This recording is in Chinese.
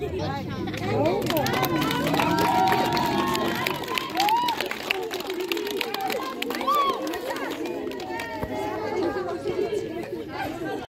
哎